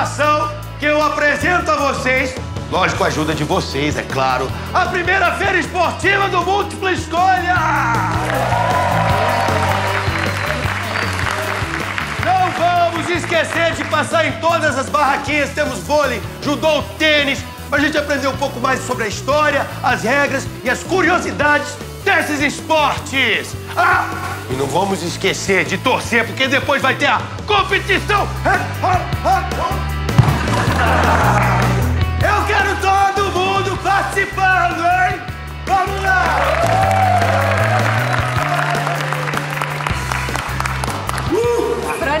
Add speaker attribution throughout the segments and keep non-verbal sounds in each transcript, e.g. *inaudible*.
Speaker 1: satisfação que eu apresento a vocês, lógico, com a ajuda de vocês, é claro, a primeira feira esportiva do Múltipla Escolha! Não vamos esquecer de passar em todas as barraquinhas. Temos vôlei, judô, tênis, pra gente aprender um pouco mais sobre a história, as regras e as curiosidades desses esportes. Ah! E não vamos esquecer de torcer, porque depois vai ter a competição. *laughs* Eu quero todo mundo participando, hein? Vamos lá!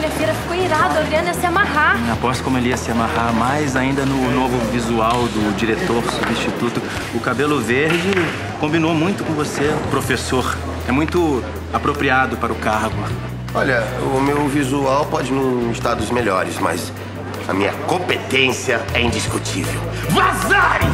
Speaker 2: Olha, a feira ficou irada, o Adriano ia se amarrar.
Speaker 3: Aposto como ele ia se amarrar mais ainda no novo visual do diretor substituto. O cabelo verde combinou muito com você, professor. É muito apropriado para o cargo.
Speaker 1: Olha, o meu visual pode não estar dos melhores, mas a minha competência é indiscutível. Vazare!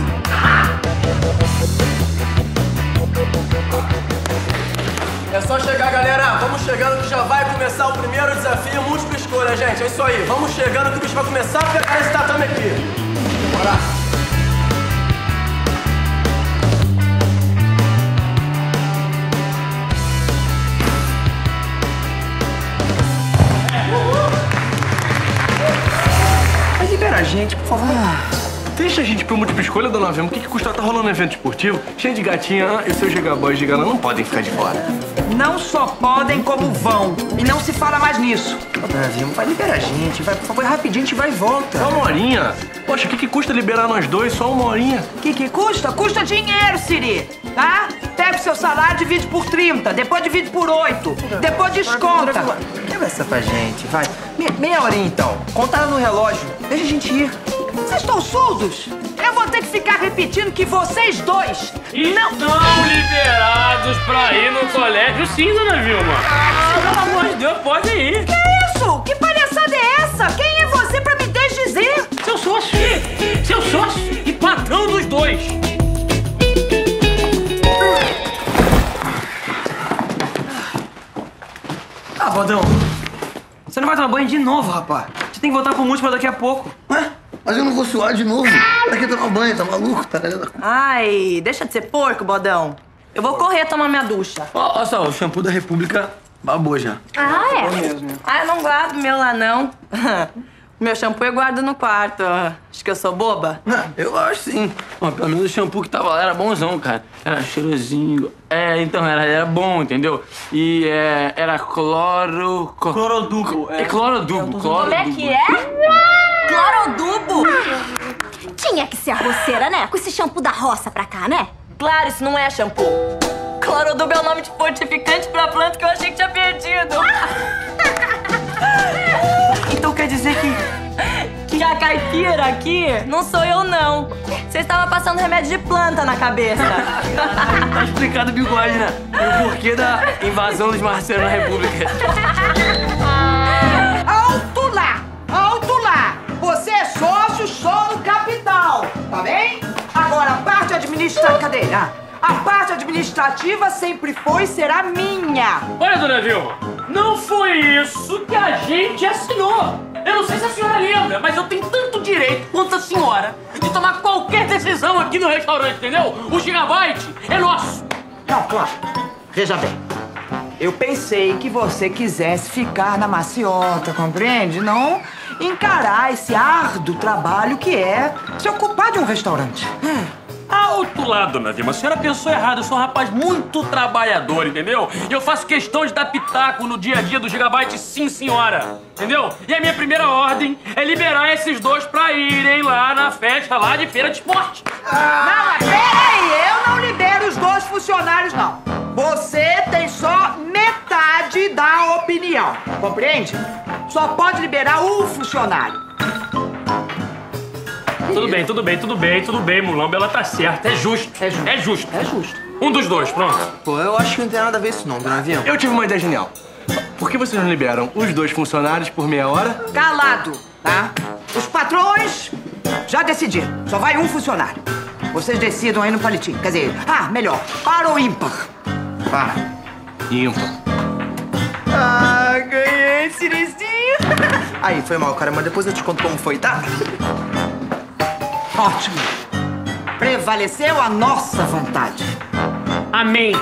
Speaker 4: É só chegar, galera. Vamos chegando que já vai começar o primeiro desafio múltipla escolha, gente. É isso aí. Vamos chegando que o bicho vai começar a pegar esse tatame aqui. Bora.
Speaker 3: Deixa a gente pro múltipla escolha, dona Vema. O que, que custa? Tá rolando um evento esportivo, cheio de gatinha ah, e seus gigaboys de galã não podem ficar de fora.
Speaker 5: Não só podem, como vão. E não se fala mais nisso. Ô, Dona Vilma, vai liberar a gente. Vai, por favor, rapidinho, a gente vai e volta.
Speaker 3: Só uma horinha? Poxa, o que, que custa liberar nós dois? Só uma horinha.
Speaker 5: O que, que custa? Custa dinheiro, Siri. Tá? Pega o seu salário, divide por 30, depois divide por 8, depois desconta. Leva essa pra gente, vai. Me- meia horinha, então. Conta ela no relógio. Deixa a gente ir. Vocês estão surdos? Eu vou ter que ficar repetindo que vocês dois não...
Speaker 6: Estão liberados pra ir no colégio sim, dona Vilma. Pelo amor de Deus, pode ir.
Speaker 5: Que isso? Que palhaçada é essa? Quem é você pra me desdizer?
Speaker 6: Seu sócio. Seu sócio e patrão dos dois.
Speaker 5: Ah, Bodão. Você não vai tomar banho de novo, rapaz. Você tem que voltar pro múltiplo daqui a pouco.
Speaker 7: Ué? Mas eu não vou suar de novo. Pra que tomar banho? Tá maluco? Tá?
Speaker 8: Ai, deixa de ser porco, bodão. Eu vou correr tomar minha ducha.
Speaker 3: Ó, ó só, o shampoo da República babou já.
Speaker 8: Ah, é? Ah, eu não guardo meu lá, não. *laughs* O meu shampoo eu guardo no quarto. Acho que eu sou boba?
Speaker 3: Ah, eu acho sim. Ó, pelo menos o shampoo que tava lá era bonzão, cara. Era cheirosinho. É, então, era, era bom, entendeu? E é, era cloro... Clorodubo. É, clorodubo, clorodubo.
Speaker 2: Como é que é?
Speaker 8: Clorodubo!
Speaker 2: Tinha que ser a roceira, né? Com esse shampoo da roça pra cá, né?
Speaker 8: Claro, isso não é shampoo. Clorodubo é o nome de fortificante pra planta que eu achei que tinha perdido. *laughs*
Speaker 5: Então quer dizer que...
Speaker 8: Que a caipira aqui não sou eu, não. Você estava passando remédio de planta na cabeça. *laughs*
Speaker 3: Tá explicado o bigode, né? E o porquê da invasão dos marcianos na República. *laughs*
Speaker 5: Cadê? Ah, a parte administrativa sempre foi e será minha.
Speaker 6: Olha, dona Vilma, não foi isso que a gente assinou. Eu não sei se a senhora lembra, mas eu tenho tanto direito quanto a senhora de tomar qualquer decisão aqui no restaurante, entendeu? O gigabyte é nosso.
Speaker 5: Não, claro. Veja bem. Eu pensei que você quisesse ficar na maciota, compreende? Não encarar esse árduo trabalho que é se ocupar de um restaurante.
Speaker 6: Alto lá, dona Vilma, a senhora pensou errado. Eu sou um rapaz muito trabalhador, entendeu? E eu faço questão de dar pitaco no dia a dia do Gigabyte, sim, senhora. Entendeu? E a minha primeira ordem é liberar esses dois pra irem lá na festa lá de feira de esporte.
Speaker 5: Não, mas peraí, eu não libero os dois funcionários, não. Você tem só metade da opinião, compreende? Só pode liberar um funcionário.
Speaker 6: Tudo bem, tudo bem, tudo bem, tudo bem, Mulamba, ela tá certa. É justo.
Speaker 5: É justo.
Speaker 6: É justo.
Speaker 5: É justo.
Speaker 6: Um dos dois, pronto.
Speaker 7: Pô, eu acho que não tem nada a ver isso não, dona Vilma.
Speaker 3: Eu tive uma ideia genial. Por que vocês não liberam os dois funcionários por meia hora?
Speaker 5: Calado, tá? Os patrões já decidiram. Só vai um funcionário. Vocês decidam aí no palitinho. Quer dizer, ah, melhor, para ou ímpar?
Speaker 3: Para. Ímpar.
Speaker 5: Sirizinho. *laughs* Aí, foi mal, cara, mas depois eu te conto como foi, tá? Ótimo. Prevaleceu a nossa vontade.
Speaker 6: Amém.